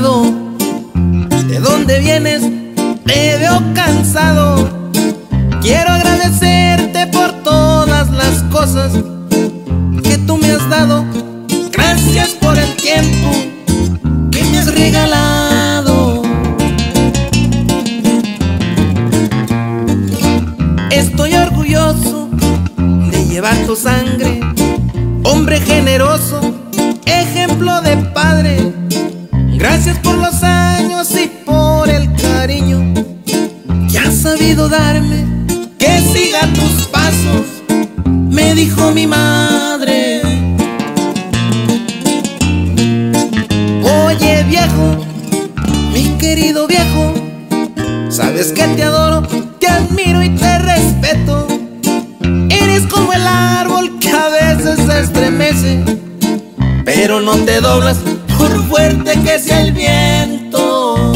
¿De dónde vienes? Te veo cansado. Quiero agradecerte por todas las cosas que tú me has dado. Gracias por el tiempo que me has regalado. Estoy orgulloso de llevar tu sangre, hombre generoso, ejemplo de padre. Gracias por los años y por el cariño que has sabido darme. Que siga tus pasos, me dijo mi madre. Oye viejo, mi querido viejo, sabes que te adoro, te admiro y te respeto. Eres como el árbol que a veces se estremece, pero no te doblas por fuerte que sea el viento.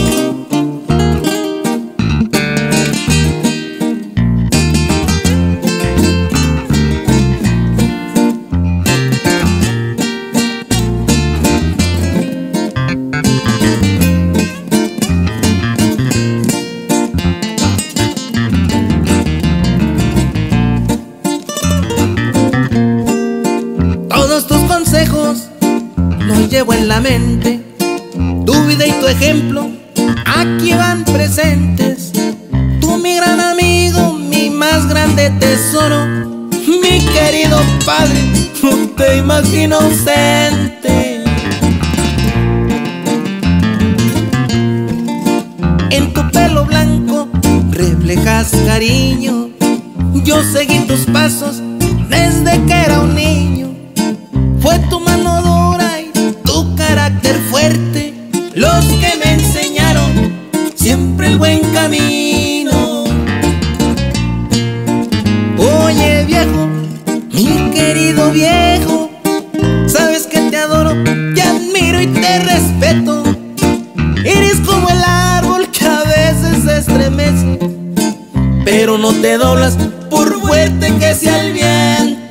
Todos tus consejos llevo en la mente. Tu vida y tu ejemplo aquí van presentes. Tú mi gran amigo, mi más grande tesoro, mi querido padre, no te imagino ausente. En tu pelo blanco reflejas cariño. Yo seguí tus pasos desde que era un niño. Fue tu mano carácter fuerte los que me enseñaron siempre el buen camino. Oye viejo, mi querido viejo, sabes que te adoro, te admiro y te respeto. Eres como el árbol que a veces se estremece, pero no te doblas por fuerte que sea el viento.